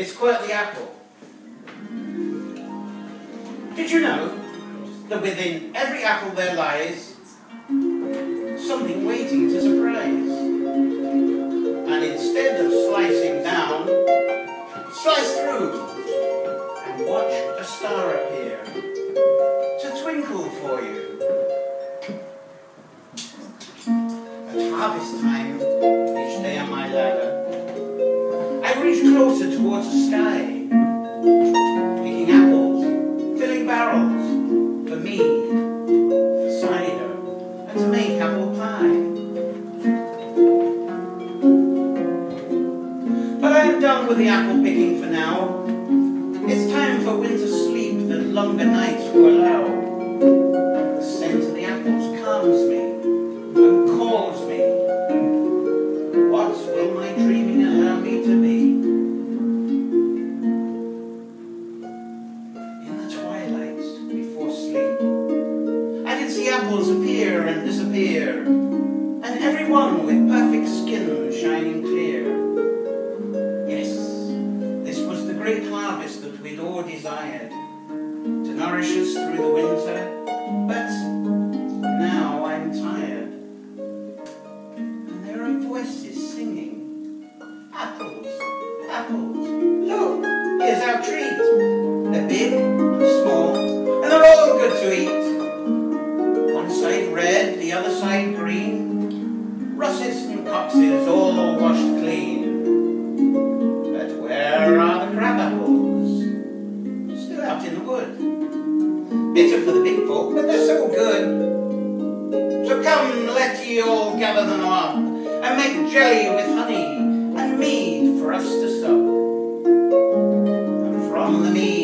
It's Quirt the apple. Did you know that within every apple there lies something waiting to surprise? And instead of slicing down, slice through and watch a star appear to twinkle for you. At harvest time, I reach closer towards the sky, picking apples, filling barrels, for me, for cider, and to make apple pie. But I'm done with the apple picking for now. It's time for winter sleep that longer nights will allow. Appear and disappear, and every one with perfect skin shining clear. Yes, this was the great harvest that we'd all desired to nourish us through the winter, but now I'm tired. And there are voices singing, Apples, apples, look, here's our treat. They're big, coxes all washed clean. But where are the crab apples? Still out in the wood. Bitter for the big folk, but they're so good. So come, let ye all gather them up, and make jelly with honey, and mead for us to sup. And from the mead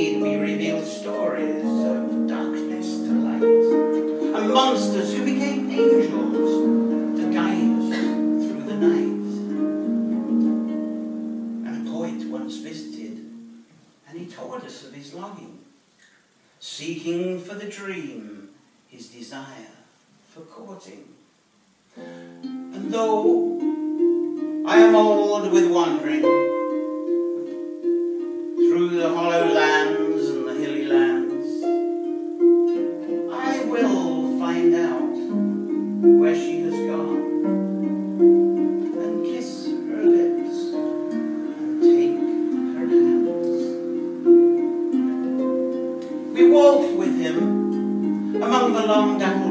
us of his longing, seeking for the dream, his desire for courting. And though I am old with wandering through the hollow lands and the hilly lands, I will find out where she long dappled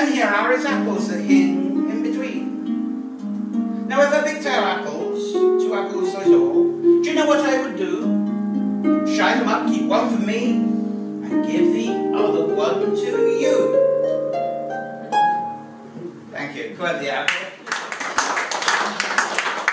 and here are its apples that hang in between. Now, if I picked our apples, two apples is all, do you know what I would do? Shine them up, keep one for me, and give the other one to you. Thank you. Ahead, the apple.